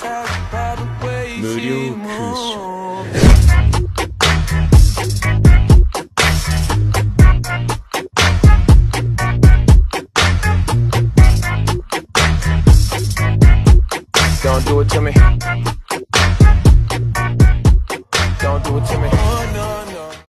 無料空所 Don't do it to me. Don't do it to me. Oh, no.